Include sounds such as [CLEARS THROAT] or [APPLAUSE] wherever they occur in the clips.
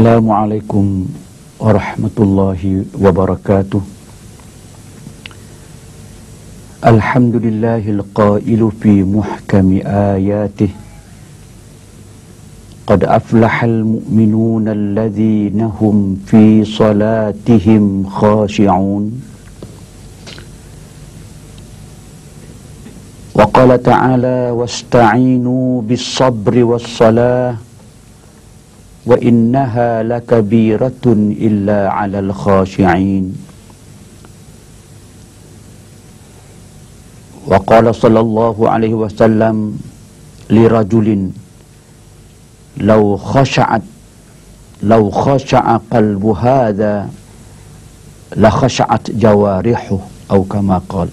السلام عليكم ورحمة الله وبركاته. الحمد لله القائل في محكم آياته قد أفلح المؤمنون الذين هم في صلاتهم خاشعون. وقال تعالى واستعينوا بالصبر والصلاة وإنها لكبيرة إلا على الخاشعين وقال صلى الله عليه وسلم لرجل لو خشعت لو خشع قلب هذا لخشعت جوارحه أو كما قال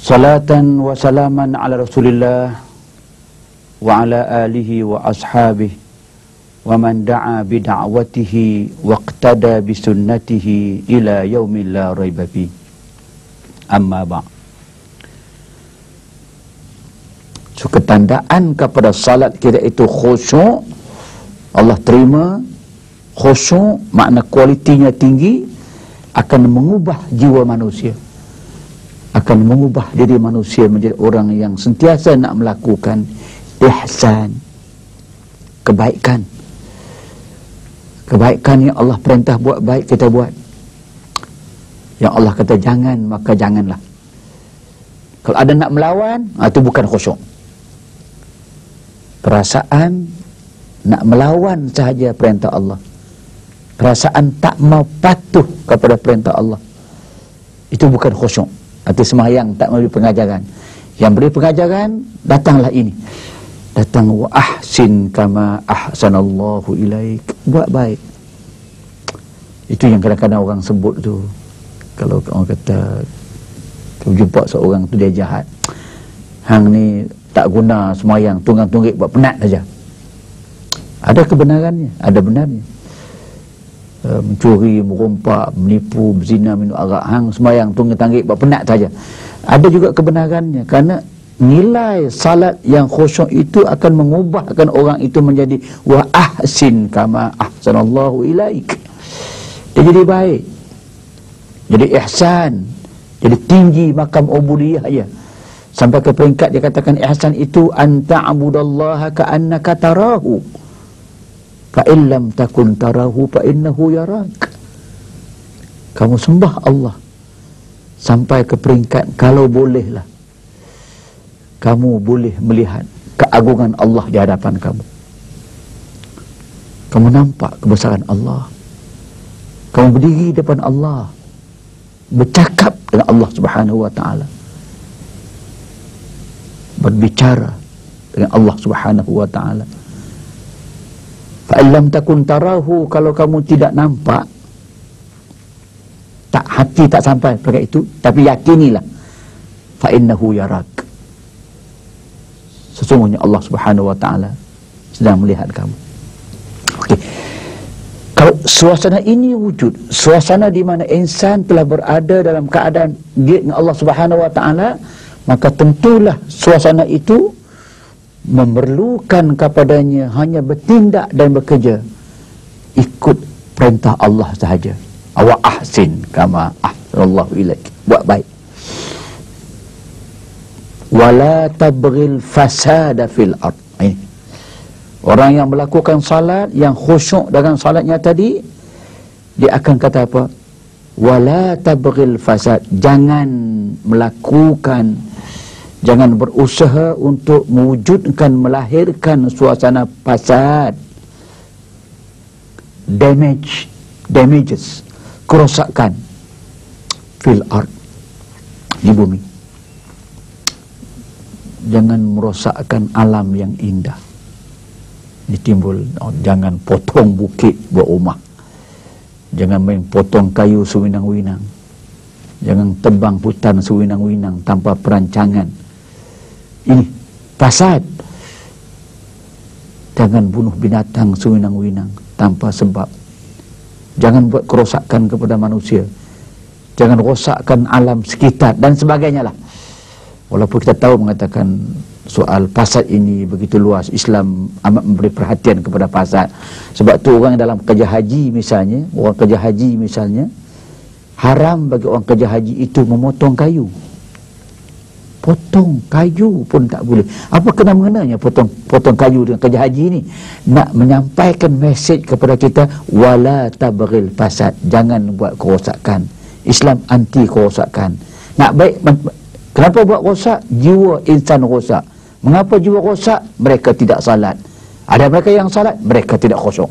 صلاة وسلاما على رسول الله وعلى آله وأصحابه ومن دعا بدعوته واقتدى بسنته إلى يوم لا ريب فيه أما بعد So, ketandaan kepada salat kita itu khusyuk Allah terima khusyuk makna kualitinya tinggi akan mengubah jiwa manusia akan mengubah diri manusia menjadi orang yang sentiasa nak melakukan ihsan. Kebaikan. Kebaikan yang Allah perintah buat baik kita buat. Yang Allah kata jangan maka janganlah. Kalau ada nak melawan itu bukan khusyuk. Perasaan nak melawan sahaja perintah Allah. Perasaan tak mau patuh kepada perintah Allah. Itu bukan khusyuk. Atau semayang tak memberi pengajaran. Yang beri pengajaran datanglah ini datang wa ahsin kama ahsanallahu ilaik. Buat baik. Itu yang kadang-kadang orang sebut tu. Kalau orang kata kau jumpa seorang tu dia jahat. Hang ni tak guna semayang tunggang-tunggik buat penat saja. Ada kebenarannya ada benarnya. Uh, mencuri merompak menipu berzina minum arak. Hang semayang tunggang-tunggik buat penat saja. Ada juga kebenarannya. Kerana nilai salat yang khusyuk itu akan mengubahkan orang itu menjadi wa ahsin kama ahsanallahu ilaik. Dia jadi baik jadi ihsan jadi tinggi makam ubudiyah ya sampai ke peringkat dia katakan ihsan itu anta abudallaha ka'annaka tarahu. Fa illam takun tarahu fa innahu yarak. Kamu sembah Allah. Sampai ke peringkat kalau bolehlah kamu boleh melihat keagungan Allah di hadapan kamu. Kamu nampak kebesaran Allah. Kamu berdiri depan Allah. Bercakap dengan Allah subhanahu wa ta'ala. Berbicara dengan Allah subhanahu wa ta'ala. Fa'illam takun tarahu kalau kamu tidak nampak. Tak hati tak sampai pada itu. Tapi yakinilah. Fa'innahu yarak sesungguhnya Allah Subhanahu wa taala sedang melihat kamu. Okey. Kalau suasana ini wujud, suasana di mana insan telah berada dalam keadaan dia dengan Allah Subhanahu wa taala, maka tentulah suasana itu memerlukan kepadanya hanya bertindak dan bekerja ikut perintah Allah sahaja. Awak ahsin kama ahsanallahu ilaik. Buat baik wala tabril fasada fil ard. Ini orang yang melakukan salat yang khusyuk dengan salatnya tadi dia akan kata apa? Wala tabril fasad. Jangan melakukan jangan berusaha untuk mewujudkan melahirkan suasana fasad. Damage damages kerosakan fil ard di bumi jangan merosakkan alam yang indah. Ini timbul, oh, jangan potong bukit buat rumah. Jangan main potong kayu sewinang-winang. Jangan tebang hutan sewinang-winang tanpa perancangan. Ini fasad. Jangan bunuh binatang sewinang-winang tanpa sebab. Jangan buat kerosakan kepada manusia. Jangan rosakkan alam sekitar dan sebagainya lah. Walaupun kita tahu mengatakan soal pasal ini begitu luas Islam amat memberi perhatian kepada pasal sebab tu orang dalam kerja haji misalnya orang kerja haji misalnya haram bagi orang kerja haji itu memotong kayu. Potong kayu pun tak boleh. Apa kena mengenanya potong potong kayu dengan kerja haji ini? Nak menyampaikan mesej kepada kita wala tabril fasad. Jangan buat kerosakan. Islam anti kerosakan. Nak baik kenapa buat rosak jiwa insan rosak Mengapa jiwa rosak? Mereka tidak salat. Ada mereka yang salat, mereka tidak khusyuk.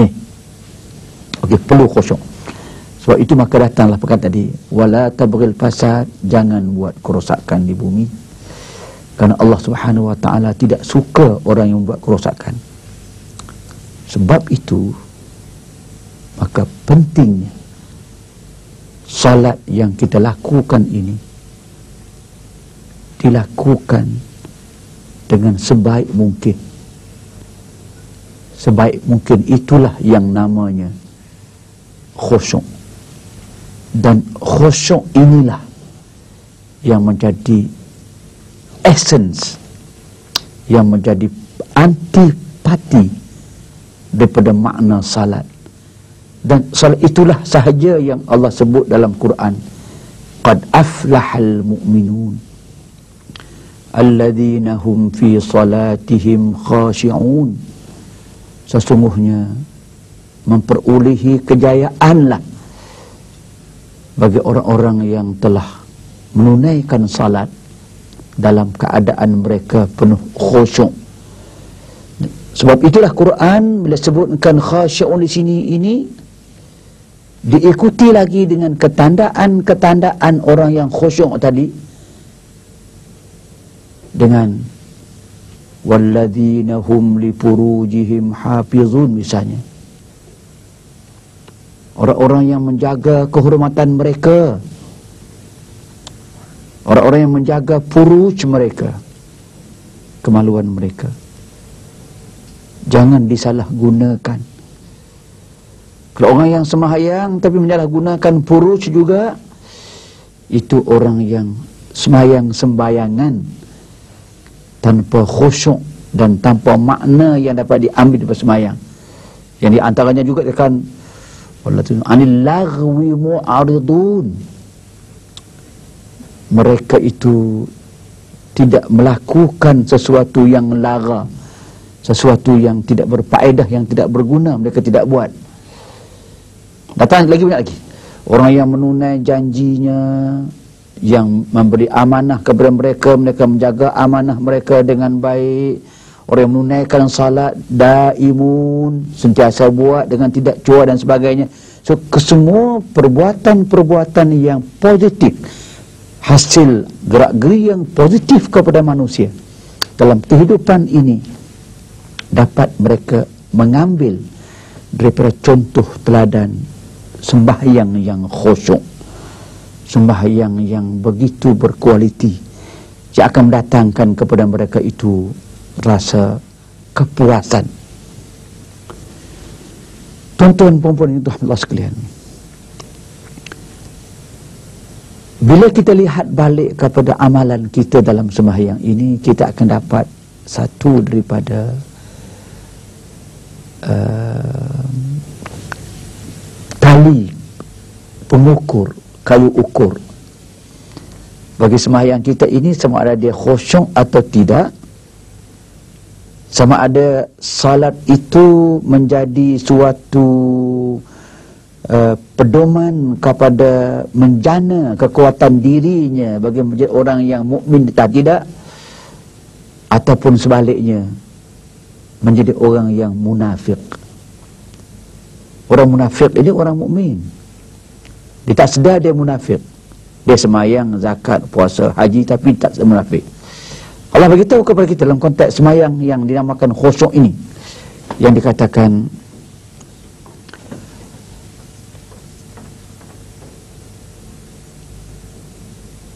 Eh. Okey, perlu khusyuk. Sebab itu maka datanglah perkataan tadi, wala tabril fasad, jangan buat kerosakan di bumi. Karena Allah Subhanahu wa taala tidak suka orang yang buat kerosakan. Sebab itu maka pentingnya salat yang kita lakukan ini dilakukan dengan sebaik mungkin. Sebaik mungkin itulah yang namanya khusyuk. Dan khusyuk inilah yang menjadi essence yang menjadi antipati daripada makna salat. Dan salat itulah sahaja yang Allah sebut dalam Quran. Qad aflahal mu'minun alladzina hum fi salatihim khashi'un. Sesungguhnya memperolehi kejayaanlah bagi orang-orang yang telah menunaikan salat dalam keadaan mereka penuh khusyuk. Sebab itulah Quran bila sebutkan khasyi'un di sini ini diikuti lagi dengan ketandaan-ketandaan orang yang khusyuk tadi dengan walladzina hum li furujihim hafizun misalnya. Orang-orang yang menjaga kehormatan mereka. Orang-orang yang menjaga furuj mereka. Kemaluan mereka. Jangan disalahgunakan. Kalau orang yang sembahyang tapi menyalahgunakan furuj juga itu orang yang sembahyang sembayangan tanpa khusyuk dan tanpa makna yang dapat diambil daripada semayang. Yang diantaranya juga akan wallahu anil lagwi mu'aridun. Mereka itu tidak melakukan sesuatu yang lara sesuatu yang tidak berfaedah yang tidak berguna mereka tidak buat. Datang lagi banyak lagi. Orang yang menunai janjinya yang memberi amanah kepada mereka mereka menjaga amanah mereka dengan baik. Orang yang menunaikan salat daimun sentiasa buat dengan tidak cuak dan sebagainya. So kesemua perbuatan-perbuatan yang positif hasil gerak-geri yang positif kepada manusia dalam kehidupan ini dapat mereka mengambil daripada contoh teladan sembahyang yang khusyuk sembahyang yang begitu berkualiti yang akan mendatangkan kepada mereka itu rasa kepuasan. Tuan-tuan perempuan itu Allah sekalian bila kita lihat balik kepada amalan kita dalam sembahyang ini kita akan dapat satu daripada uh, tali pengukur kayu ukur. Bagi sembahyang kita ini sama ada dia khusyuk atau tidak sama ada salat itu menjadi suatu uh, pedoman kepada menjana kekuatan dirinya bagi menjadi orang yang mukmin tak tidak ataupun sebaliknya menjadi orang yang munafik orang munafik ini orang mukmin dia tak sedar dia munafik. Dia semayang, zakat, puasa, haji tapi tak munafik. Allah beritahu kepada kita dalam konteks semayang yang dinamakan khusyuk ini. Yang dikatakan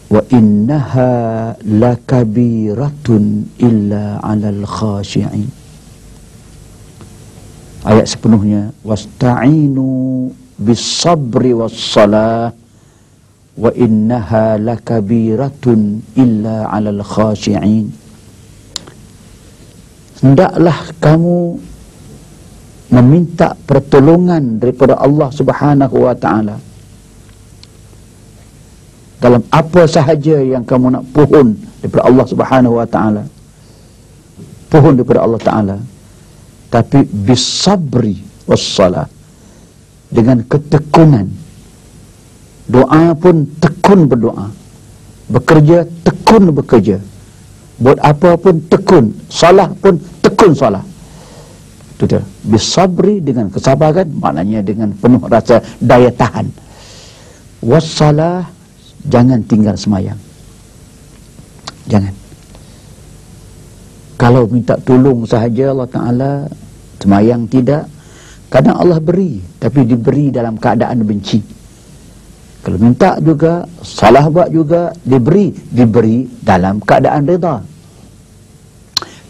wa innaha lakabiratun illa 'alal khashi'in ayat sepenuhnya wasta'inu bisabri wassalah wa innaha lakabiratun illa alal khashi'in. Hendaklah kamu meminta pertolongan daripada Allah Subhanahu wa taala. Dalam apa sahaja yang kamu nak pohon daripada Allah Subhanahu wa taala. Pohon daripada Allah taala. Tapi bisabri wassalah dengan ketekunan. Doa pun tekun berdoa. Bekerja tekun bekerja. Buat apa pun tekun. Salah pun tekun salah itu dia. Bisabri dengan kesabaran maknanya dengan penuh rasa daya tahan. Wassalah jangan tinggal semayang. Jangan. Kalau minta tolong sahaja Allah Ta'ala semayang tidak kadang Allah beri tapi diberi dalam keadaan benci kalau minta juga salah buat juga diberi diberi dalam keadaan reda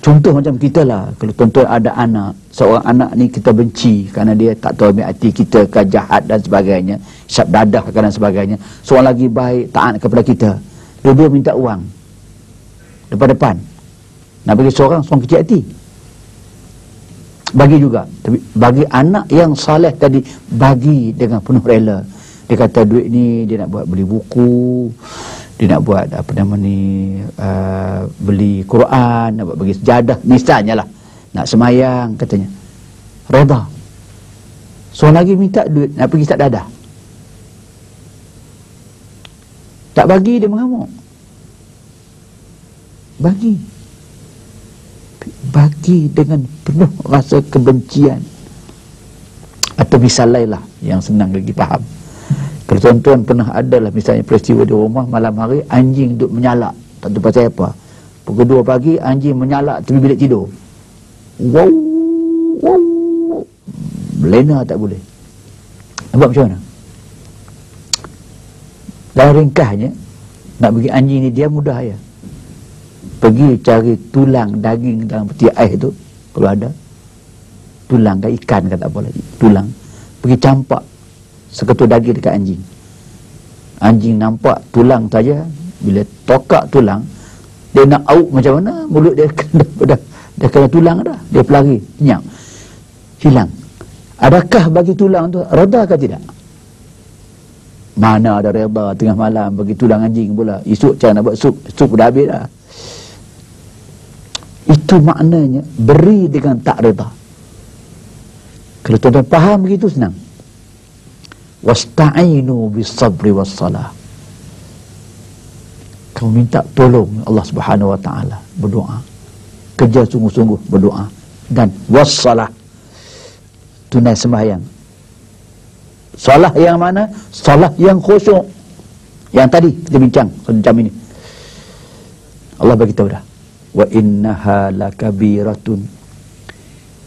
Contoh macam kita lah, kalau tuan-tuan ada anak, seorang anak ni kita benci kerana dia tak tahu ambil hati kita ke jahat dan sebagainya, syab dadah dan sebagainya. Seorang lagi baik, taat kepada kita. Dua-dua minta uang. Depan-depan. Nak bagi seorang, seorang kecil hati. Bagi juga. Tapi bagi anak yang saleh tadi, bagi dengan penuh rela. Dia kata duit ni dia nak buat beli buku, dia nak buat apa nama ni uh, beli Quran nak buat bagi sejadah. Misalnya lah. Nak semayang katanya. Reda. Seorang lagi minta duit nak pergi tak dadah. Tak bagi dia mengamuk. Bagi bagi dengan penuh rasa kebencian atau misalnya lah yang senang lagi faham kalau tuan-tuan pernah ada lah misalnya peristiwa di rumah malam hari anjing duduk menyalak. Tak tahu pasal apa. Pukul 2 pagi anjing menyalak tepi bilik tidur. Wow. Wow. Lena tak boleh. Nampak macam mana? Dan ringkasnya nak bagi anjing ni dia mudah ya. Pergi cari tulang daging dalam peti air tu kalau ada. Tulang ke ikan ke tak apa lagi. Tulang. Pergi campak seketul daging dekat anjing anjing nampak tulang saja bila tokak tulang dia nak auk macam mana mulut dia [LAUGHS] kena dah, dah kena tulang dah dia pelari senyap hilang adakah bagi tulang tu reda ke tidak mana ada reda tengah malam bagi tulang anjing pula esok cara nak buat sup sup dah habis dah itu maknanya beri dengan tak reda. Kalau tuan-tuan faham begitu senang. Wasta'inu bis sabri was salah kamu minta tolong Allah Subhanahu wa taala berdoa. Kerja sungguh-sungguh berdoa. Dan wassalah. Tunai sembahyang. Salah yang mana? Salah yang khusyuk. Yang tadi kita bincang jam ini. Allah bagi tahu dah wa innaha lakabiratun.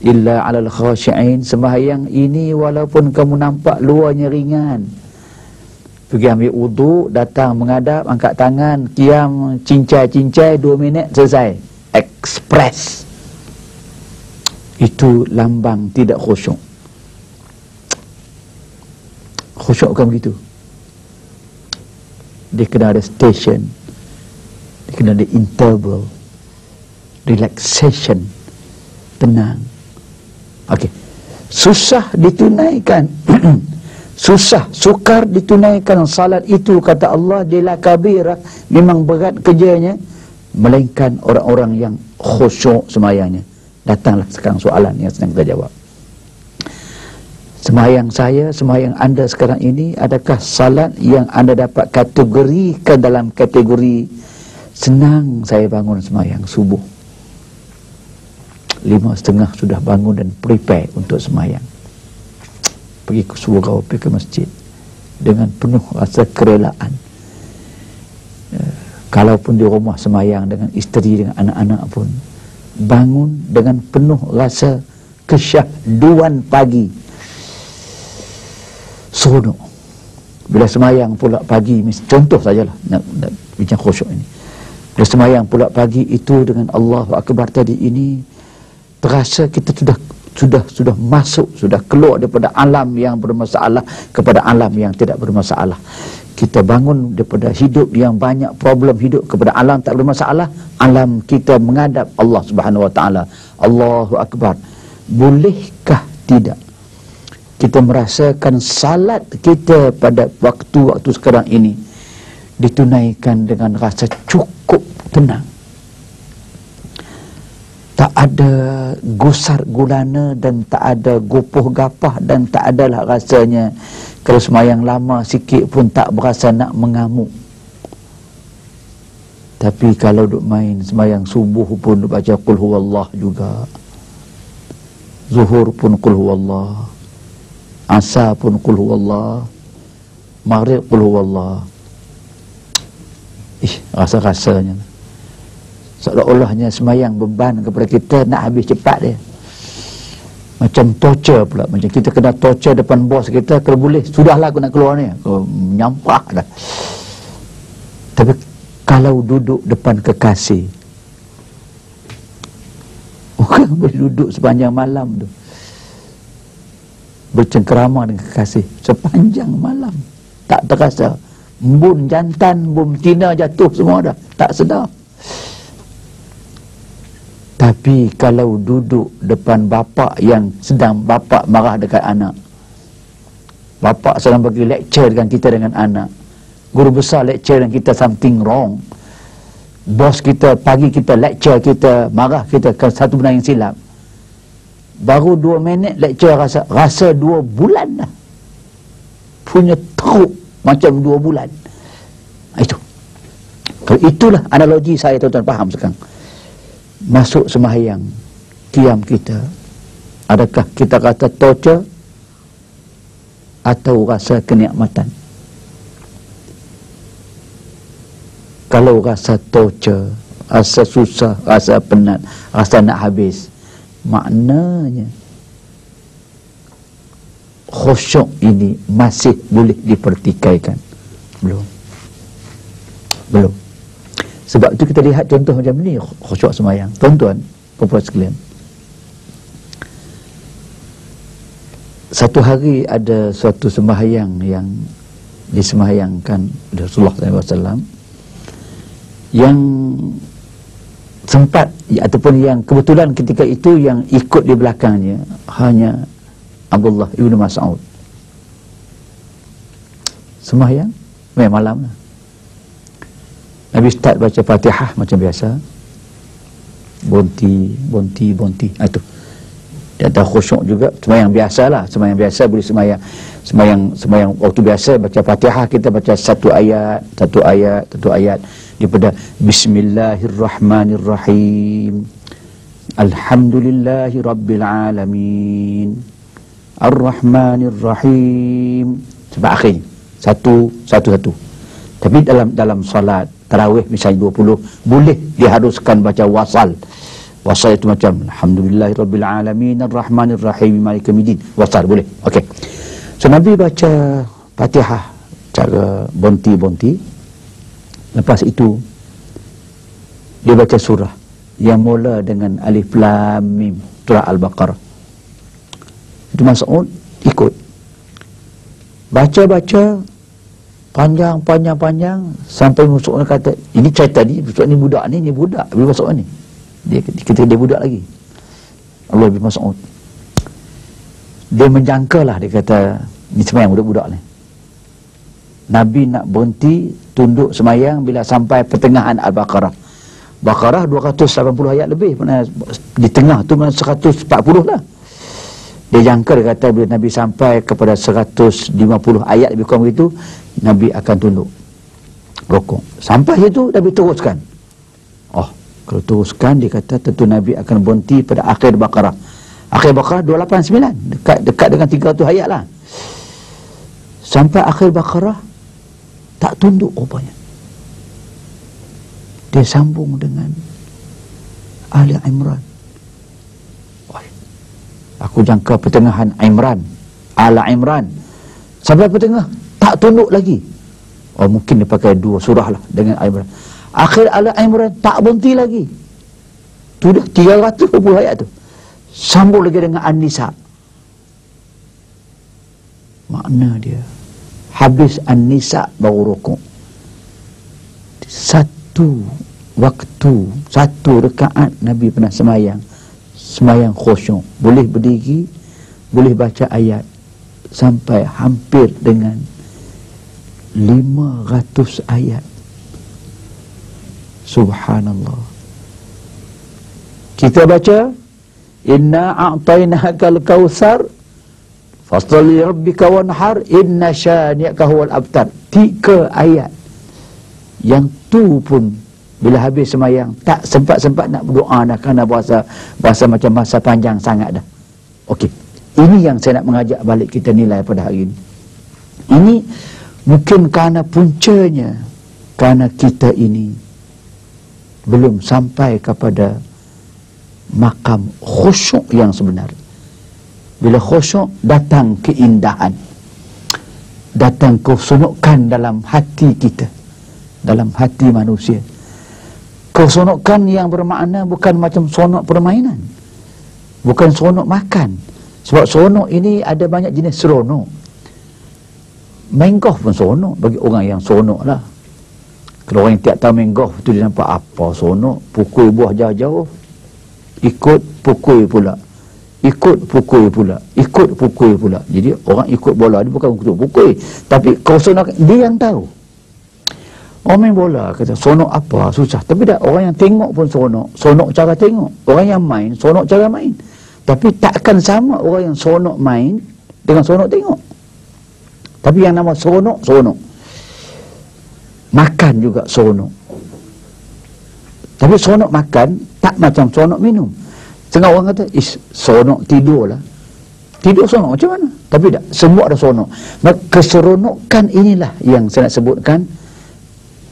Illa alal khashi'in. Sembahyang ini walaupun kamu nampak luarnya ringan. Pergi ambil wudu datang menghadap angkat tangan kiam cincai-cincai dua minit selesai. Express. Itu lambang tidak khusyuk. Khusyuk bukan begitu. Dia kena ada station. Dia kena ada interval relaxation tenang Okey. Susah ditunaikan. [CLEARS THROAT] Susah, sukar ditunaikan salat itu kata Allah dia kabirah memang berat kerjanya melainkan orang-orang yang khusyuk semayangnya. Datanglah sekarang soalan yang sedang kita jawab. Semayang saya, semayang anda sekarang ini Adakah salat yang anda dapat kategorikan dalam kategori Senang saya bangun semayang subuh lima setengah sudah bangun dan prepare untuk semayang. Pergi ke surau pergi ke masjid. Dengan penuh rasa kerelaan. Eh, kalaupun di rumah semayang dengan isteri dengan anak-anak pun bangun dengan penuh rasa kesyahduan pagi. Seronok. Bila semayang pula pagi contoh sajalah nak, nak bincang khusyuk ini. Bila semayang pula pagi itu dengan Allah Akbar tadi ini terasa kita sudah sudah sudah masuk sudah keluar daripada alam yang bermasalah kepada alam yang tidak bermasalah. Kita bangun daripada hidup yang banyak problem hidup kepada alam tak bermasalah alam kita menghadap Allah Subhanahu Wa Taala. Allahu Akbar. Bolehkah tidak kita merasakan salat kita pada waktu-waktu sekarang ini ditunaikan dengan rasa cukup tenang tak ada gusar gulana dan tak ada gopoh gapah dan tak adalah rasanya. Kalau semayang lama sikit pun tak berasa nak mengamuk. Tapi kalau duk main semayang subuh pun duk baca qul huwallah juga. Zuhur pun qul huwallah. Asa pun qul huwallah. Maghrib qul huwallah. Ih rasa-rasanya seolah-olahnya semayang beban kepada kita nak habis cepat dia. Macam torture pula. Macam kita kena torture depan bos kita kalau boleh sudahlah aku nak keluar ni. Aku menyampah dah. Tapi kalau duduk depan kekasih [LAUGHS] orang boleh duduk sepanjang malam tu. Bercengkerama dengan kekasih sepanjang malam. Tak terasa. Bun jantan bun tina jatuh semua dah. Tak sedar tapi kalau duduk depan bapa yang sedang bapa marah dekat anak. Bapa sedang bagi lecture dengan kita dengan anak. Guru besar lecture dengan kita something wrong. Bos kita pagi kita lecture kita marah kita ke satu benda yang silap. Baru dua minit lecture rasa rasa dua bulan dah. Punya teruk macam dua bulan. Itu. Itulah analogi saya tuan-tuan faham sekarang masuk sembahyang kiam kita adakah kita kata torture atau rasa kenikmatan? Kalau rasa torture rasa susah rasa penat rasa nak habis maknanya khusyuk ini masih boleh dipertikaikan. Belum. Belum sebab itu kita lihat contoh macam ni khusyuk semayang. Tuan-tuan, perempuan sekalian. Satu hari ada suatu sembahyang yang disembahyangkan Rasulullah SAW yang sempat ataupun yang kebetulan ketika itu yang ikut di belakangnya hanya Abdullah ibnu Mas'ud sembahyang malam lah Nabi start baca Fatihah macam biasa. Bonti, bonti, bonti. Ha, itu. Dia ada khusyuk juga. Semayang biasa lah. Semayang biasa boleh semayang. Semayang, semayang waktu biasa baca Fatihah kita baca satu ayat, satu ayat, satu ayat. Daripada Bismillahirrahmanirrahim. Alhamdulillahi Rabbil Alamin. Ar-Rahmanirrahim. Sebab akhir. Satu, satu, satu. Tapi dalam dalam salat tarawih misalnya 20 boleh diharuskan baca wasal. Wasal itu macam alhamdulillahirabbil alamin arrahmanir rahim maliki yaumiddin. Wasal boleh. Okey so nabi baca fatihah cara bonti-bonti. Lepas itu dia baca surah yang mula dengan alif lam mim surah al-baqarah. Itu Mas'ud ikut. Baca-baca panjang panjang panjang. Sampai musuh kata ini cerita ni musuh ni budak ni ni budak. Abi Mas'ud ni dia ketika dia budak lagi. Allah Abi Mas'ud dia menjangka lah dia kata ni semayang budak-budak ni. Nabi nak berhenti tunduk semayang bila sampai pertengahan Al-Baqarah. Baqarah 280 ayat lebih di tengah tu mana 140 lah. Dia jangka dia kata bila Nabi sampai kepada 150 ayat lebih kurang begitu Nabi akan tunduk. Rokok. Sampai situ Nabi teruskan. Oh kalau teruskan dia kata tentu Nabi akan berhenti pada akhir Baqarah. Akhir Baqarah 289 dekat dekat dengan 300 ayat lah. Sampai akhir Baqarah tak tunduk rupanya. Dia sambung dengan Ali Imran. Aku jangka pertengahan Imran. Ala Imran. Sampai pertengah tak tunduk lagi oh mungkin dia pakai dua surah lah dengan Imran akhir ala Imran tak berhenti lagi tu dah 320 ayat tu Sambung lagi dengan An-Nisa. Makna dia. Habis An-Nisa baru rukuk. Satu waktu, satu rekaat Nabi pernah semayang. Semayang khusyuk. Boleh berdiri, boleh baca ayat. Sampai hampir dengan 500 ayat. Subhanallah. Kita baca Inna a'tainaka al-kautsar Fastalli rabbika wanhar inna syani'aka huwal abtar. Tiga ayat. Yang tu pun bila habis semayang tak sempat-sempat nak berdoa dah kerana bahasa bahasa macam masa panjang sangat dah. Okey. Ini yang saya nak mengajak balik kita nilai pada hari ini. Ini mungkin kerana puncanya kerana kita ini belum sampai kepada makam khusyuk yang sebenar bila khusyuk datang keindahan. Datang kesunukan dalam hati kita dalam hati manusia. Kesunukan yang bermakna bukan macam sonok permainan bukan sonok makan. Sebab sonok ini ada banyak jenis seronok main golf pun sonok bagi orang yang sonok lah kalau orang yang tiap tahu main golf tu dia nampak apa sonok pukul buah jauh-jauh ikut pukul pula. Ikut pukul pula ikut pukul pula. Jadi orang ikut bola dia bukan untuk pukul tapi kau sonok dia yang tahu. Orang main bola kata sonok apa? Susah. Tapi tak orang yang tengok pun sonok sonok cara tengok. Orang yang main sonok cara main. Tapi takkan sama orang yang sonok main dengan sonok tengok tapi yang nama sonok sonok makan juga sonok tapi sonok makan tak macam sonok minum Setengah orang kata, is sonok tidur lah. Tidur sonok macam mana? Tapi tak, semua ada sonok. Maka keseronokan inilah yang saya nak sebutkan.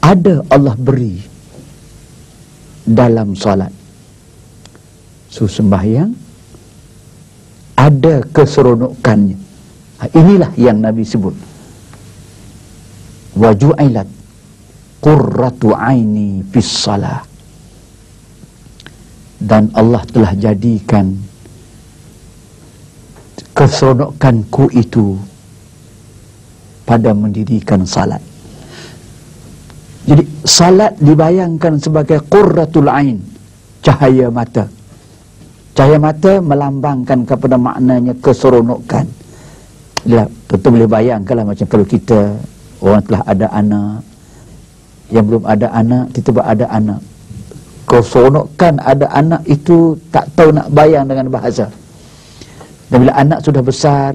Ada Allah beri dalam solat. So sembahyang ada keseronokannya. Ha, inilah yang Nabi sebut. Waju'ilat qurratu aini fis salah dan Allah telah jadikan keseronokanku itu pada mendirikan salat. Jadi salat dibayangkan sebagai qurratul ain, cahaya mata. Cahaya mata melambangkan kepada maknanya keseronokan. Ya, betul boleh bayangkanlah macam kalau kita orang telah ada anak yang belum ada anak, tiba-tiba ada anak kau seronokkan ada anak itu tak tahu nak bayang dengan bahasa. Dan bila anak sudah besar,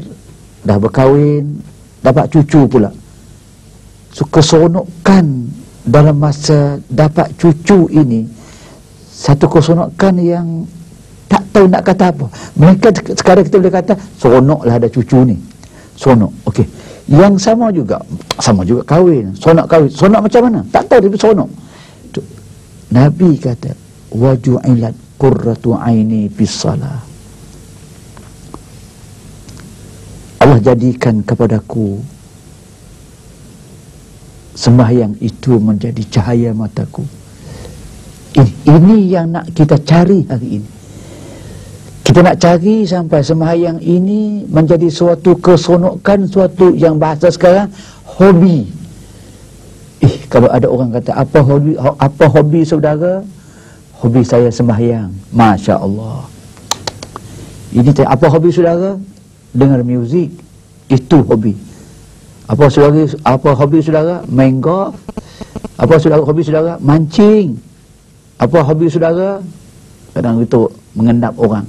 dah berkahwin, dapat cucu pula. So keseronokan dalam masa dapat cucu ini, satu keseronokan yang tak tahu nak kata apa. Mereka sekarang kita boleh kata, seronoklah ada cucu ni. Seronok, okey. Yang sama juga, sama juga kahwin. Seronok kahwin. Seronok macam mana? Tak tahu tapi seronok. Nabi kata waju'ilat qurratu aini bis salah Allah jadikan kepadaku sembahyang itu menjadi cahaya mataku ini, ini yang nak kita cari hari ini kita nak cari sampai sembahyang ini menjadi suatu kesonokan suatu yang bahasa sekarang hobi Eh, kalau ada orang kata apa hobi apa hobi saudara? Hobi saya sembahyang. Masya Allah. Ini apa hobi saudara? Dengar muzik. Itu hobi. Apa saudara? Apa hobi saudara? Main golf. Apa saudara hobi saudara? Mancing. Apa hobi saudara? Kadang itu mengendap orang.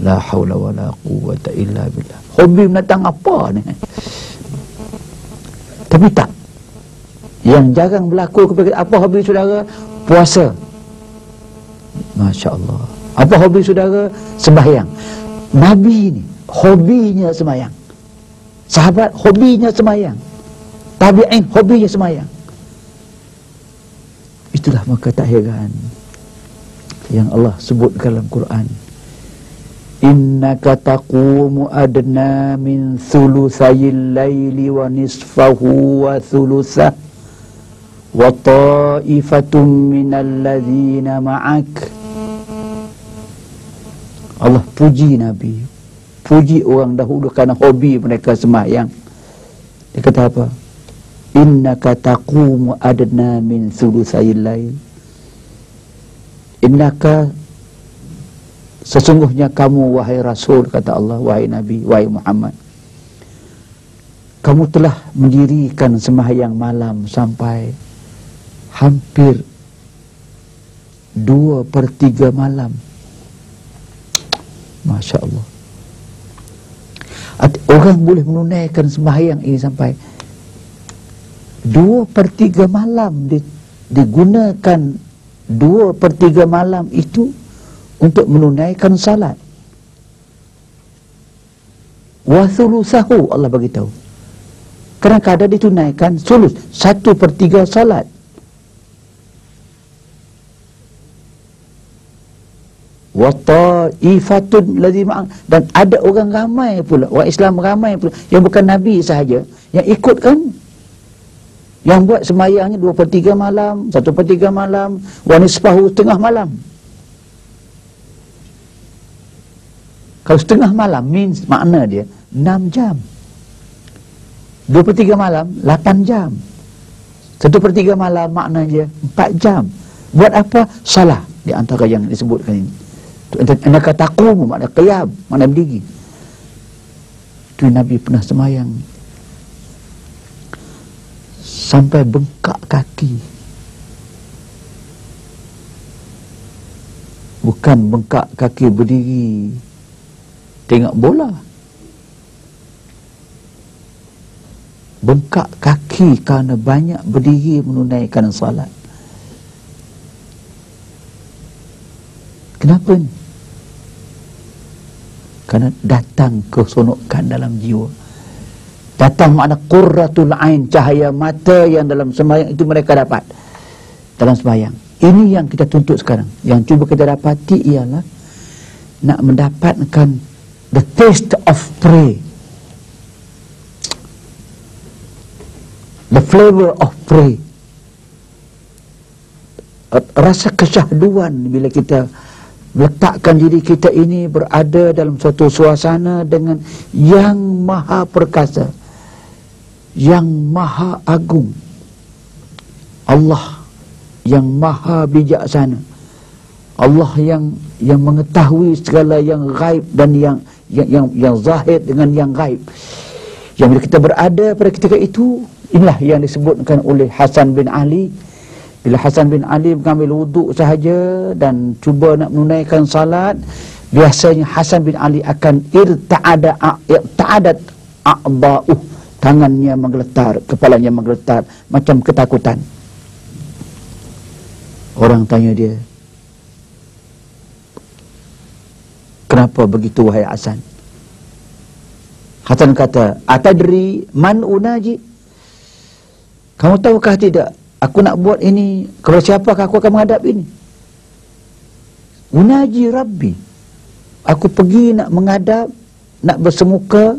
La haula wala quwwata illa billah. Hobi menatang apa ni? Tapi tak. Yang jarang berlaku kepada apa hobi saudara? Puasa. Masya Allah apa hobi saudara? Sembahyang. Nabi ni hobinya sembahyang. Sahabat hobinya sembahyang. Tabi'in hobinya sembahyang. Itulah maka tak heran yang Allah sebut dalam Quran innaka taqumu adna min thulusayil laili wa nisfahu wa thulusah wa ta'ifatum minal ladhina ma'ak. Allah puji Nabi. Puji orang dahulu kerana hobi mereka semayang. Dia kata apa? innaka taqumu adna min thulusayil Inna innaka sesungguhnya kamu wahai rasul kata Allah wahai nabi wahai Muhammad kamu telah mendirikan sembahyang malam sampai hampir dua per tiga malam. Masya Allah. Orang boleh menunaikan sembahyang ini sampai Dua per tiga malam. Digunakan Dua per tiga malam itu Untuk menunaikan salat. Wasulusahu Allah beritahu Kerana kadang ditunaikan Sulus Satu per tiga salat. Wa ta'ifatun ladzi dan ada orang ramai pula orang Islam ramai pula yang bukan nabi sahaja yang ikut kamu yang buat semayangnya 2 per 3 malam 1 per 3 malam wa nisfahu tengah malam kalau setengah malam means makna dia 6 jam. 2 per 3 malam 8 jam. 1 per 3 malam makna dia 4 jam. Buat apa? Salah di antara yang disebutkan ini. Anda kata takum makna qiyam, makna berdiri. Itu Nabi pernah semayang. Sampai bengkak kaki. Bukan bengkak kaki berdiri tengok bola. Bengkak kaki kerana banyak berdiri menunaikan salat. Kenapa ni? kerana datang kesonokan dalam jiwa datang makna qurratul ain cahaya mata yang dalam sembahyang itu mereka dapat dalam sembahyang ini yang kita tuntut sekarang yang cuba kita dapati ialah nak mendapatkan the taste of pray the flavor of pray rasa kesyahduan bila kita letakkan diri kita ini berada dalam suatu suasana dengan yang maha perkasa yang maha agung Allah yang maha bijaksana Allah yang yang mengetahui segala yang gaib dan yang yang yang, yang zahir dengan yang gaib. Yang bila kita berada pada ketika itu inilah yang disebutkan oleh Hasan bin Ali. Bila Hasan bin Ali mengambil wuduk sahaja dan cuba nak menunaikan salat, biasanya Hasan bin Ali akan irta'ada irta'adat a'ba'uh. Tangannya menggeletar, kepalanya menggeletar macam ketakutan. Orang tanya dia, Kenapa begitu wahai Hasan? Hasan kata, Atadri man unaji? Kamu tahukah tidak aku nak buat ini kepada siapakah aku akan menghadap ini? Unaji rabbi. Aku pergi nak menghadap nak bersemuka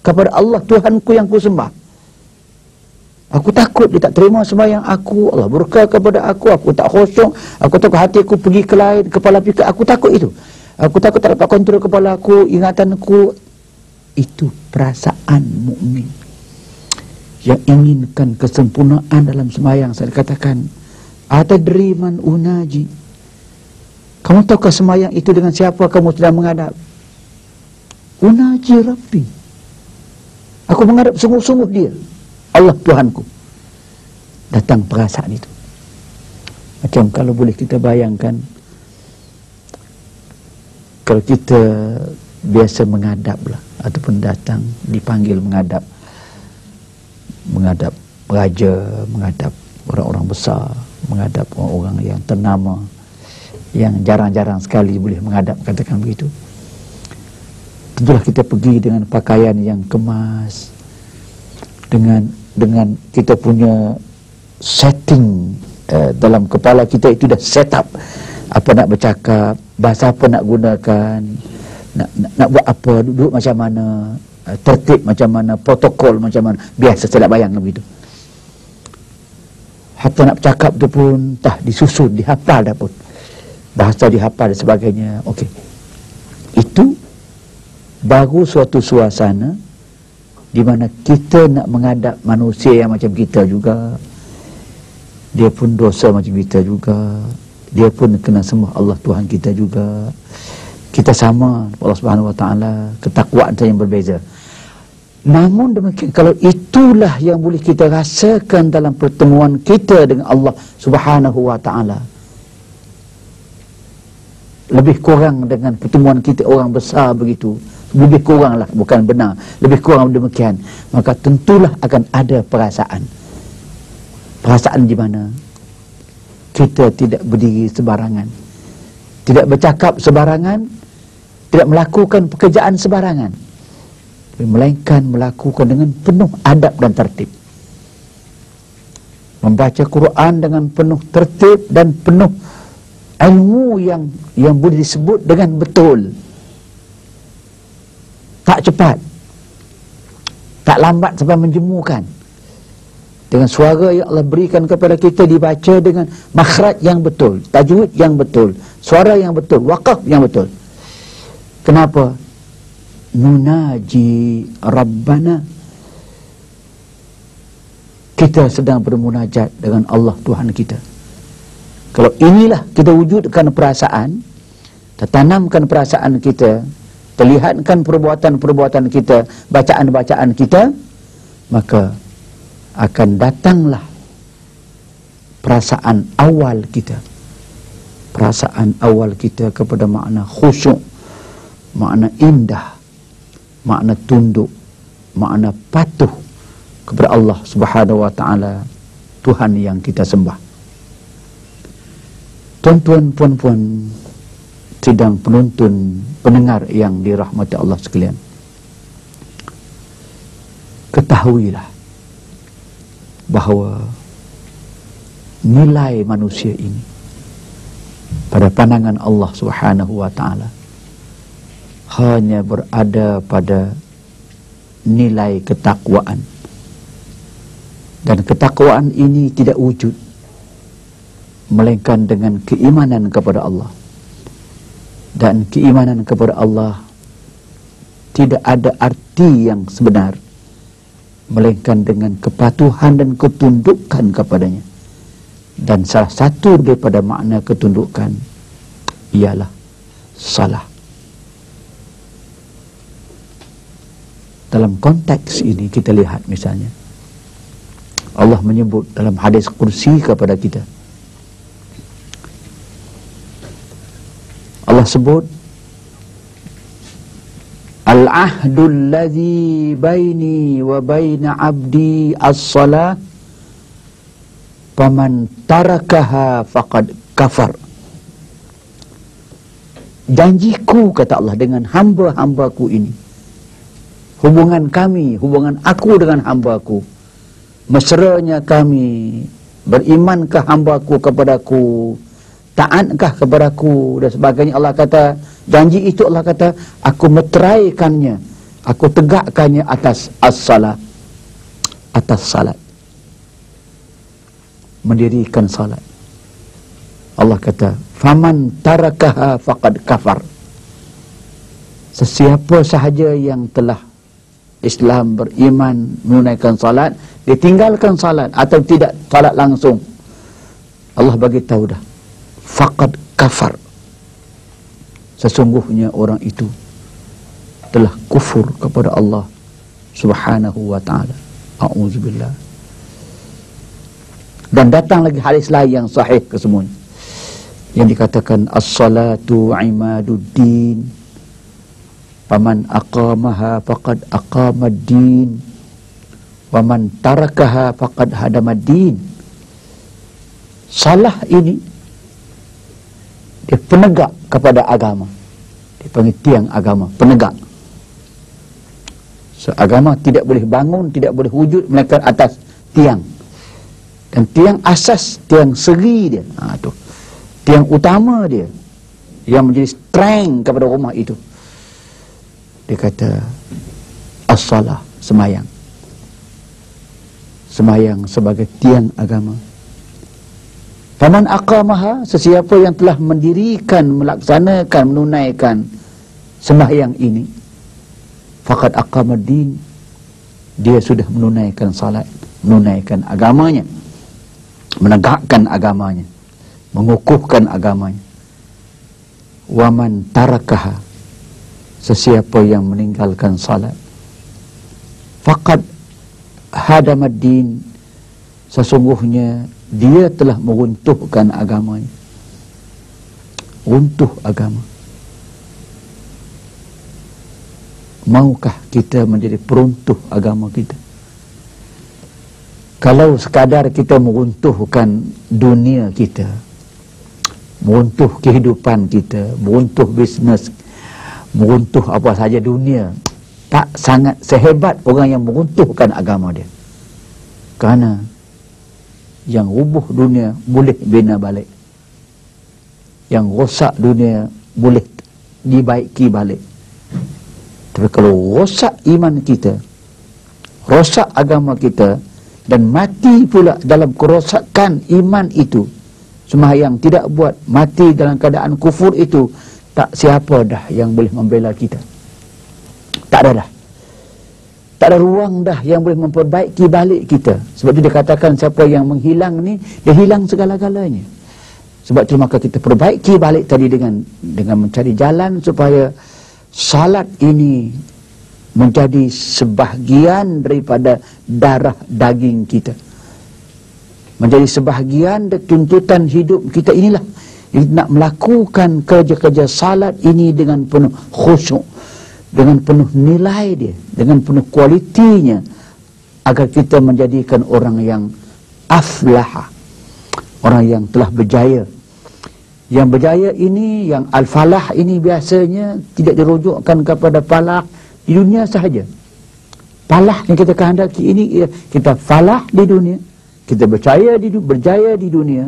kepada Allah Tuhanku yang ku sembah aku takut dia tak terima sembahyang aku. Allah berkah kepada aku. Aku tak khusyuk aku takut hati aku pergi ke lain kepala fikir aku takut itu aku takut tak dapat kontrol kepala aku ingatan aku. Itu perasaan mukmin yang inginkan kesempurnaan dalam sembahyang saya katakan. Ada deriman unaji. Kamu tahukah sembahyang itu dengan siapa kamu sedang menghadap? Unaji Rabbi. Aku menghadap sungguh-sungguh dia Allah Tuhanku. Datang perasaan itu. Macam kalau boleh kita bayangkan kalau kita biasa menghadap lah ataupun datang dipanggil menghadap menghadap raja, menghadap orang-orang besar, menghadap orang-orang yang ternama, yang jarang-jarang sekali boleh menghadap, katakan begitu. Tentulah kita pergi dengan pakaian yang kemas, dengan dengan kita punya setting uh, dalam kepala kita itu dah set up apa nak bercakap, bahasa apa nak gunakan, nak, nak, nak buat apa, duduk macam mana, Eh, tertib macam mana, protokol macam mana. Biasa saya tak bayang begitu. Hatta nak bercakap tu pun, tah disusun, dihafal dah pun. Bahasa dihafal dan sebagainya. Okey. Itu baru suatu suasana di mana kita nak menghadap manusia yang macam kita juga dia pun dosa macam kita juga dia pun kena sembah Allah Tuhan kita juga. Kita sama Allah Subhanahu Wa Taala ketakwaan yang berbeza. Namun demikian kalau itulah yang boleh kita rasakan dalam pertemuan kita dengan Allah Subhanahu Wa Taala lebih kurang dengan pertemuan kita orang besar begitu lebih kuranglah bukan benar lebih kurang demikian maka tentulah akan ada perasaan. Perasaan di mana kita tidak berdiri sebarangan. Tidak bercakap sebarangan tidak melakukan pekerjaan sebarangan melainkan melakukan dengan penuh adab dan tertib. Membaca Quran dengan penuh tertib dan penuh ilmu yang yang boleh disebut dengan betul. Tak cepat tak lambat sampai menjemukan dengan suara yang Allah berikan kepada kita dibaca dengan makhraj yang betul tajwid yang betul suara yang betul wakaf yang betul. Kenapa? Nunaji rabbana. Kita sedang bermunajat dengan Allah Tuhan kita. Kalau inilah kita wujudkan perasaan tertanamkan perasaan kita terlihatkan perbuatan-perbuatan kita bacaan-bacaan kita maka akan datanglah perasaan awal kita. Perasaan awal kita kepada makna khusyuk makna indah makna tunduk makna patuh kepada Allah Subhanahu wa taala Tuhan yang kita sembah. Tuan-tuan puan-puan sidang penonton pendengar yang dirahmati Allah sekalian. Ketahuilah bahawa nilai manusia ini pada pandangan Allah Subhanahu wa taala hanya berada pada nilai ketakwaan. Dan ketakwaan ini tidak wujud melainkan dengan keimanan kepada Allah. Dan keimanan kepada Allah tidak ada arti yang sebenar melainkan dengan kepatuhan dan ketundukan kepadanya. Dan salah satu daripada makna ketundukan ialah salah. Dalam konteks ini kita lihat misalnya Allah menyebut dalam hadis kursi kepada kita. Allah sebut Al-ahdu alladhi baini wa baina abdi as-salah Paman tarakaha faqad kafar Janjiku kata Allah dengan hamba-hambaku ini hubungan kami, hubungan aku dengan hamba-Ku. Mesranya kami, berimankah hamba-Ku kepadaku, taatkah kepadaku dan sebagainya. Allah kata, janji itu Allah kata, aku meteraikannya, aku tegakkannya atas as-salat. Atas salat. Mendirikan salat. Allah kata, faman tarakaha faqad kafar. Sesiapa sahaja yang telah Islam beriman menunaikan salat dia tinggalkan salat atau tidak salat langsung Allah bagi tahu dah faqad kafar sesungguhnya orang itu telah kufur kepada Allah Subhanahu wa taala. Auzubillah dan datang lagi hadis lain yang sahih kesemuanya yang dikatakan as-salatu imaduddin. Paman aqamaha faqad aqama din wa man tarakaha faqad hadama din Salah ini dia penegak kepada agama. Dia panggil tiang agama, penegak. So, agama tidak boleh bangun, tidak boleh wujud melainkan atas tiang. Dan tiang asas, tiang seri dia. Ha, tu. Tiang utama dia. Yang menjadi strength kepada rumah itu dia kata as-salah semayang semayang sebagai tiang agama faman aqamaha sesiapa yang telah mendirikan melaksanakan menunaikan sembahyang ini faqad aqama din. Dia sudah menunaikan salat menunaikan agamanya menegakkan agamanya mengukuhkan agamanya. Waman tarakaha sesiapa yang meninggalkan salat faqad hadamad din. Sesungguhnya dia telah meruntuhkan agamanya. Runtuh agama. Maukah kita menjadi peruntuh agama kita? Kalau sekadar kita meruntuhkan dunia kita meruntuh kehidupan kita meruntuh bisnes meruntuh apa saja dunia tak sangat sehebat orang yang meruntuhkan agama dia. Kerana yang rubuh dunia boleh bina balik yang rosak dunia boleh dibaiki balik tapi kalau rosak iman kita, rosak agama kita dan mati pula dalam kerosakan iman itu, sembahyang tidak buat, mati dalam keadaan kufur itu, tak siapa dah yang boleh membela kita. Tak ada dah. Tak ada ruang dah yang boleh memperbaiki balik kita. Sebab itu dia katakan siapa yang menghilang ni, dia hilang segala-galanya. Sebab itu maka kita perbaiki balik tadi dengan dengan mencari jalan supaya salat ini menjadi sebahagian daripada darah daging kita menjadi sebahagian tuntutan hidup kita inilah kita nak melakukan kerja-kerja salat ini dengan penuh khusyuk dengan penuh nilai dia dengan penuh kualitinya agar kita menjadikan orang yang aflah orang yang telah berjaya yang berjaya ini, yang al-falah ini biasanya tidak dirujukkan kepada falah di dunia sahaja. Falah yang kita kehendaki ini, kita falah di dunia. Kita berjaya di, berjaya di dunia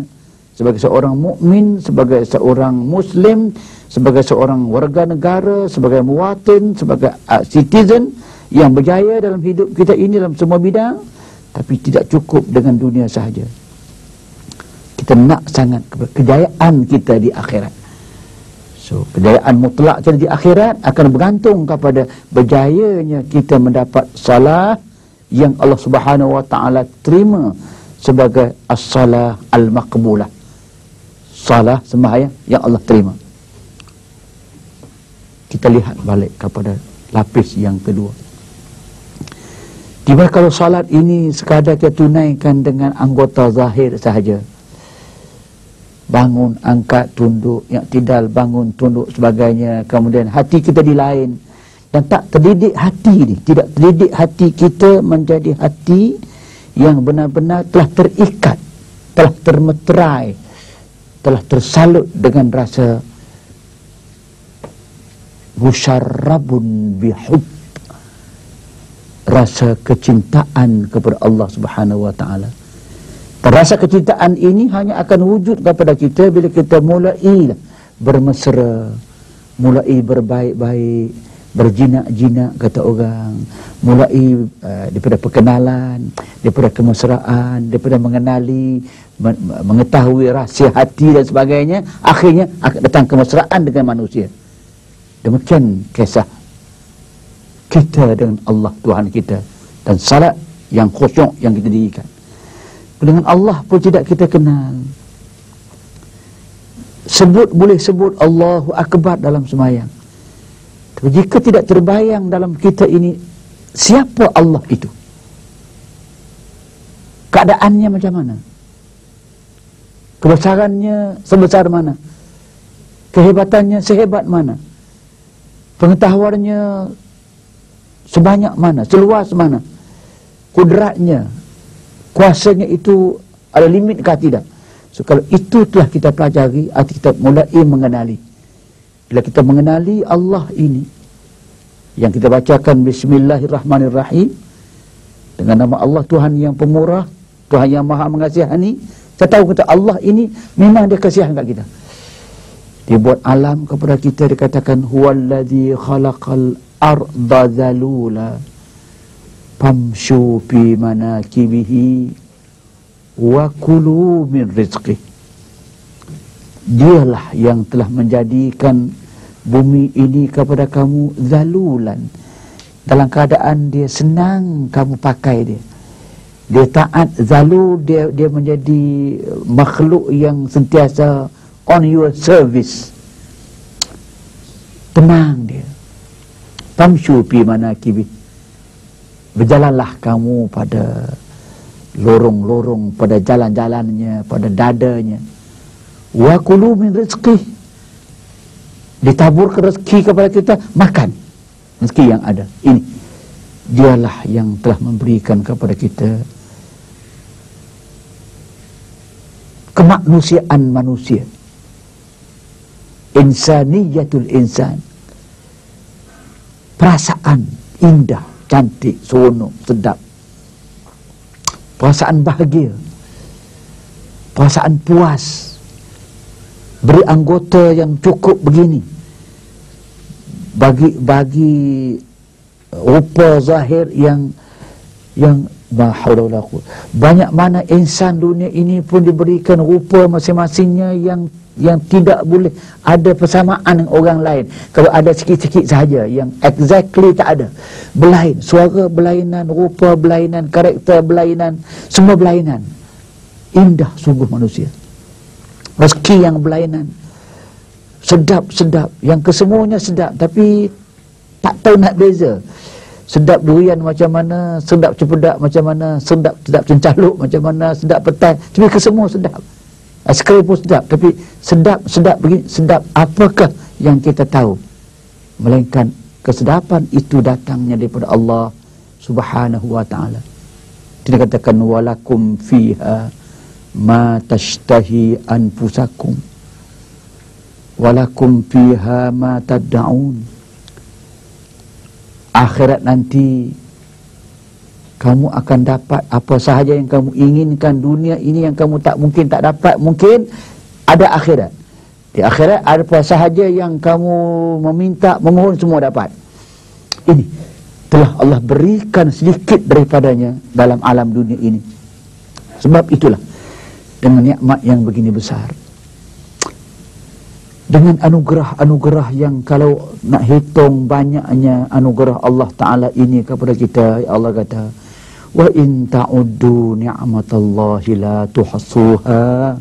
sebagai seorang mukmin, sebagai seorang muslim, sebagai seorang warga negara, sebagai muwatin, sebagai uh, citizen yang berjaya dalam hidup kita ini dalam semua bidang. Tapi tidak cukup dengan dunia sahaja kita nak sangat kejayaan kita di akhirat. So, kejayaan mutlak kita di akhirat akan bergantung kepada berjayanya kita mendapat salah yang Allah Subhanahu Wa Taala terima sebagai as-salah al-maqbulah. Salah sembahyang yang Allah terima. Kita lihat balik kepada lapis yang kedua. Tiba kalau salat ini sekadar kita tunaikan dengan anggota zahir sahaja bangun, angkat, tunduk, yang tidal, bangun, tunduk, sebagainya. Kemudian hati kita di lain. Dan tak terdidik hati ini. Tidak terdidik hati kita menjadi hati yang benar-benar telah terikat, telah termeterai, telah tersalut dengan rasa musyarrabun bihub rasa kecintaan kepada Allah Subhanahu wa taala. Rasa kecintaan ini hanya akan wujud kepada kita bila kita mulai bermesra, mulai berbaik-baik, berjinak-jinak kata orang, mulai uh, daripada perkenalan, daripada kemesraan, daripada mengenali, mengetahui rahsia hati dan sebagainya, akhirnya akan datang kemesraan dengan manusia. Demikian kisah kita dengan Allah Tuhan kita dan salat yang khusyuk yang kita dirikan. Dengan Allah pun tidak kita kenal. Sebut boleh sebut Allahu Akbar dalam semayang. Tapi jika tidak terbayang dalam kita ini, siapa Allah itu? Keadaannya macam mana? Kebesarannya sebesar mana? Kehebatannya sehebat mana? Pengetahuannya sebanyak mana? Seluas mana? Kudratnya, kuasanya itu ada limit ke tidak so kalau itu telah kita pelajari kita mulai mengenali bila kita mengenali Allah ini yang kita bacakan bismillahirrahmanirrahim dengan nama Allah Tuhan yang pemurah Tuhan yang maha mengasihani saya tahu kata Allah ini memang dia kasihan kat kita. Dia buat alam kepada kita dikatakan huwallazi khalaqal arda zalula famshu fi manakibihi wa kulu min rizqi dialah yang telah menjadikan bumi ini kepada kamu zalulan. Dalam keadaan dia senang kamu pakai dia. Dia taat zalu dia dia menjadi makhluk yang sentiasa on your service. Tenang dia. Tamshu pi kibi berjalanlah kamu pada lorong-lorong pada jalan-jalannya pada dadanya. Wa kulu min ditaburkan rezeki kepada kita makan. Rezeki yang ada. Ini. Dialah yang telah memberikan kepada kita kemanusiaan manusia. Insaniyatul insan. Perasaan indah cantik seronok sedap. Perasaan bahagia. Perasaan puas beri anggota yang cukup begini bagi bagi rupa zahir yang yang Bahaula Banyak mana insan dunia ini pun diberikan rupa masing-masingnya yang yang tidak boleh ada persamaan dengan orang lain. Kalau ada sikit-sikit sahaja yang exactly tak ada. Berlain. Suara berlainan, rupa berlainan, karakter berlainan, semua berlainan. Indah sungguh manusia. Rezeki yang berlainan. Sedap-sedap. Yang kesemuanya sedap. Tapi tak tahu nak beza sedap durian macam mana, sedap cepedak macam mana, sedap sedap cencaluk macam mana, sedap petai, tapi kesemua sedap. Aiskrim pun sedap, tapi sedap sedap begini, sedap apakah yang kita tahu? Melainkan kesedapan itu datangnya daripada Allah Subhanahu wa taala. Dia katakan walakum fiha ma tashtahi anfusakum walakum fiha ma tad'un akhirat nanti kamu akan dapat apa sahaja yang kamu inginkan. Dunia ini yang kamu tak mungkin tak dapat. Mungkin ada akhirat. Di akhirat ada apa sahaja yang kamu meminta memohon semua dapat. Ini telah Allah berikan sedikit daripadanya dalam alam dunia ini. Sebab itulah dengan nikmat yang begini besar. Dengan anugerah-anugerah yang kalau nak hitung banyaknya anugerah Allah Taala ini kepada kita ya Allah kata wa in ta'uddu ni'matallahi la tuhsuha.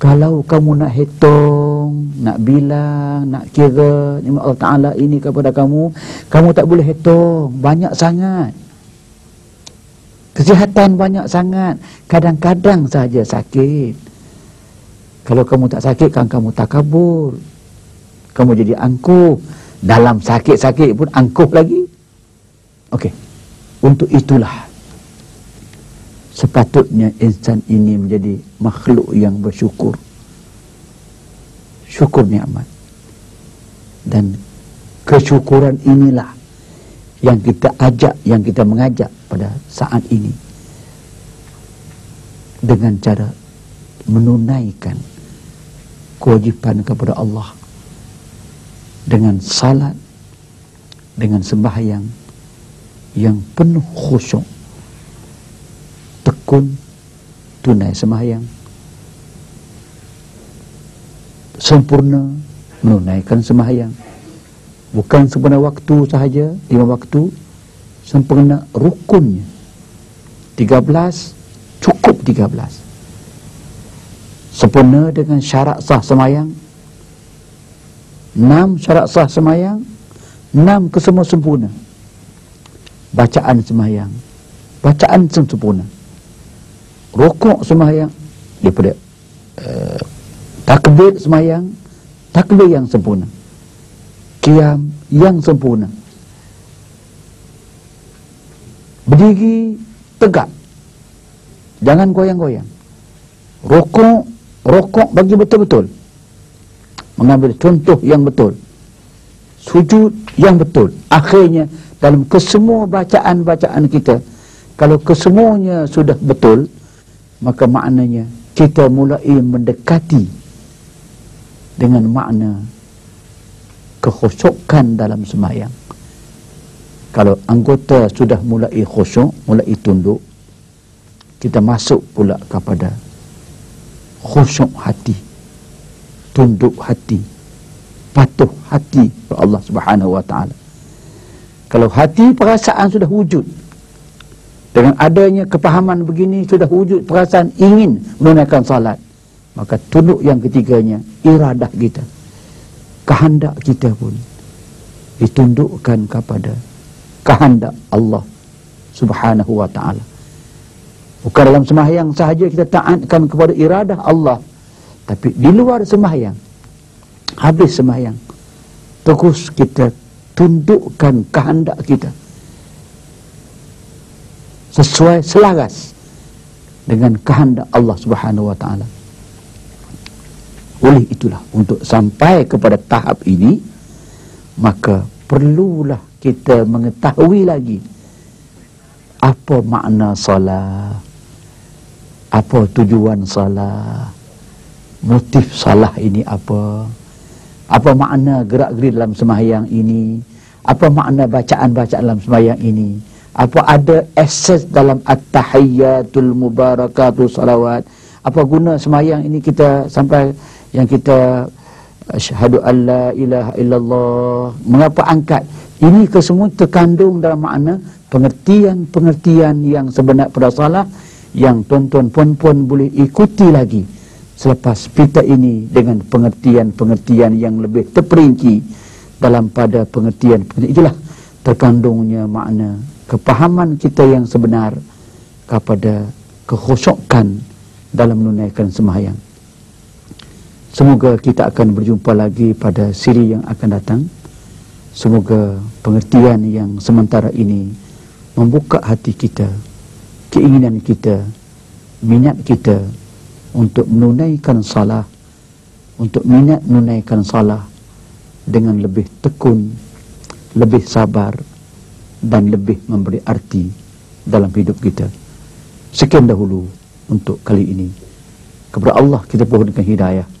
Kalau kamu nak hitung nak bilang nak kira nikmat Allah Taala ini kepada kamu kamu tak boleh hitung. Banyak sangat kesihatan banyak sangat kadang-kadang saja sakit kalau kamu tak sakit kan kamu tak kabur. Kamu jadi angkuh. Dalam sakit-sakit pun angkuh lagi. Okey. Untuk itulah sepatutnya insan ini menjadi makhluk yang bersyukur. Syukur nikmat. Dan kesyukuran inilah yang kita ajak, yang kita mengajak pada saat ini. Dengan cara menunaikan kewajipan kepada Allah. Dengan salat dengan sembahyang yang penuh khusyuk. Tekun tunai sembahyang. Sempurna menunaikan sembahyang bukan sempurna waktu sahaja lima waktu sempurna rukunnya. 13 cukup 13 sempurna dengan syarat sah semayang. Enam syarat sah semayang enam kesemua sempurna. Bacaan semayang bacaan sempurna. Rokok semayang daripada uh, takbir semayang takbir yang sempurna kiam yang sempurna. Berdiri tegak. Jangan goyang-goyang. Rokok rokok bagi betul-betul. Mengambil contoh yang betul. Sujud yang betul. Akhirnya dalam kesemua bacaan-bacaan kita kalau kesemuanya sudah betul maka maknanya kita mulai mendekati dengan makna kekhusyukan dalam semayang. Kalau anggota sudah mulai khusyuk mulai tunduk kita masuk pula kepada khusyuk hati tunduk hati patuh hati kepada Allah Subhanahu wa taala. Kalau hati perasaan sudah wujud dengan adanya kepahaman begini sudah wujud perasaan ingin menunaikan salat maka tunduk yang ketiganya iradah kita kehendak kita pun ditundukkan kepada kehendak Allah subhanahu wa ta'ala bukan dalam sembahyang sahaja kita taatkan kepada iradah Allah tapi di luar sembahyang habis sembahyang terus kita tundukkan kehendak kita sesuai selaras dengan kehendak Allah Subhanahu wa taala. Oleh itulah untuk sampai kepada tahap ini maka perlulah kita mengetahui lagi apa makna salat apa tujuan salat motif salah ini apa apa makna gerak-gerik dalam sembahyang ini apa makna bacaan-bacaan dalam sembahyang ini apa ada akses dalam at-tahiyyatul mubarakatul salawat apa guna semayang ini kita sampai yang kita syahadu alla ilaha illallah. Mengapa angkat? Ini ke semua terkandung dalam makna pengertian-pengertian yang sebenar pada salah yang tuan-tuan puan-puan boleh ikuti lagi selepas pita ini dengan pengertian-pengertian yang lebih terperinci dalam pada pengertian, pengertian itulah terkandungnya makna kepahaman kita yang sebenar kepada kekhusyukan dalam menunaikan sembahyang. Semoga kita akan berjumpa lagi pada siri yang akan datang. Semoga pengertian yang sementara ini membuka hati kita, keinginan kita, minat kita untuk menunaikan salah, untuk minat menunaikan salah dengan lebih tekun, lebih sabar, dan lebih memberi arti dalam hidup kita. Sekian dahulu untuk kali ini. Kepada Allah kita pohonkan hidayah.